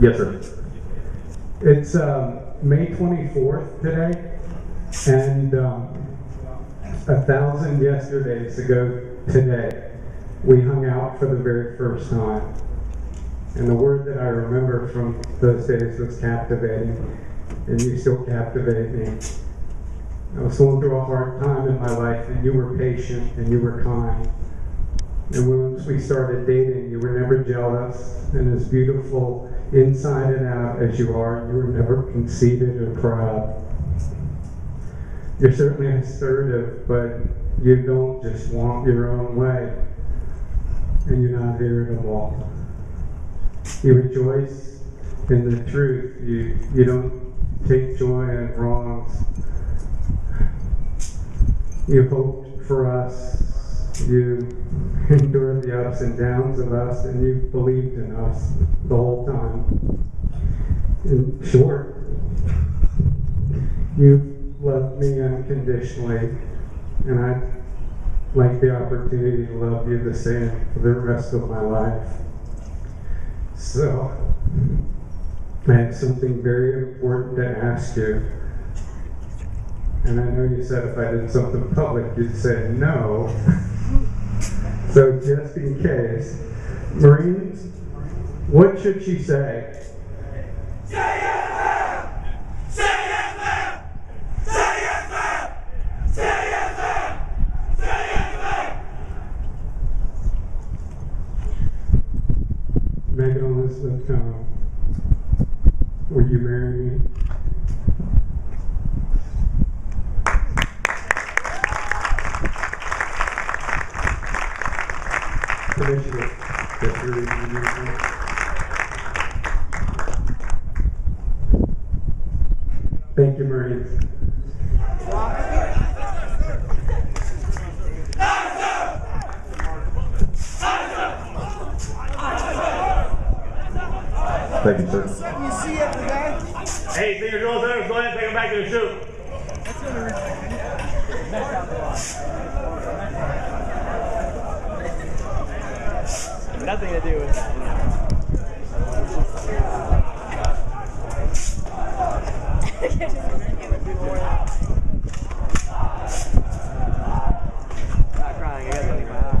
Yes, sir. It's um, May 24th today, and um, a thousand yesterdays ago today, we hung out for the very first time. And the word that I remember from those days was captivating, and you still captivate me. I was going through a hard time in my life, and you were patient and you were kind. And once we started dating, you were never jealous, and as beautiful inside and out as you are, you were never conceited or proud. You're certainly assertive, but you don't just want your own way, and you're not irritable. You rejoice in the truth. You you don't take joy in wrongs. You hoped for us. You endured the ups and downs of us, and you believed in us the whole time. In short, you loved me unconditionally, and I'd like the opportunity to love you the same for the rest of my life. So, I have something very important to ask you. And I know you said if I did something public, you'd say no. so, just in case, Marines, what should she say? Megan Elizabeth, um, will you marry me? If you're Thank you, Marines. Thank you, sir. Hey, senior drill centers, go ahead and take them back to the chute. Nothing to do with that. Not crying, I got something in my eye.